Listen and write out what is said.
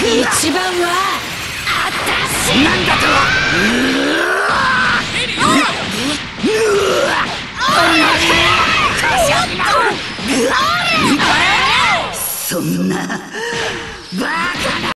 一番はあたしなん。だとそん。なバー